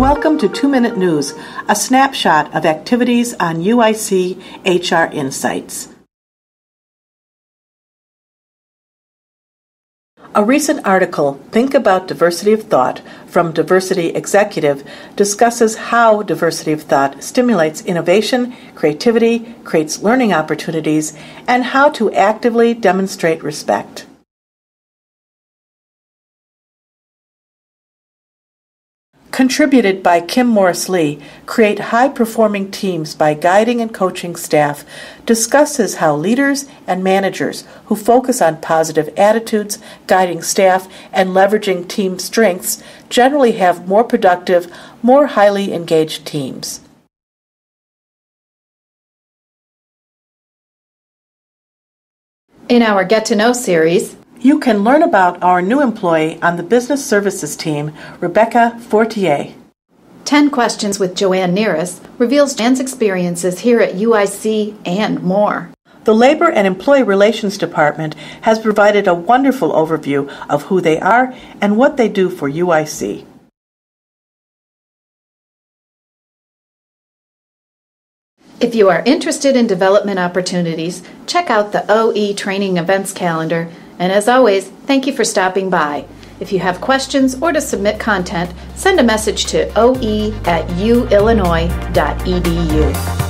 Welcome to Two Minute News, a snapshot of activities on UIC HR Insights. A recent article, Think About Diversity of Thought, from Diversity Executive, discusses how diversity of thought stimulates innovation, creativity, creates learning opportunities, and how to actively demonstrate respect. Contributed by Kim Morris Lee, Create High Performing Teams by Guiding and Coaching Staff discusses how leaders and managers who focus on positive attitudes, guiding staff, and leveraging team strengths generally have more productive, more highly engaged teams. In our Get to Know series, you can learn about our new employee on the business services team, Rebecca Fortier. 10 Questions with Joanne Nearest reveals Jan's experiences here at UIC and more. The Labor and Employee Relations Department has provided a wonderful overview of who they are and what they do for UIC. If you are interested in development opportunities, check out the OE Training Events Calendar and as always, thank you for stopping by. If you have questions or to submit content, send a message to oe at uillinois.edu.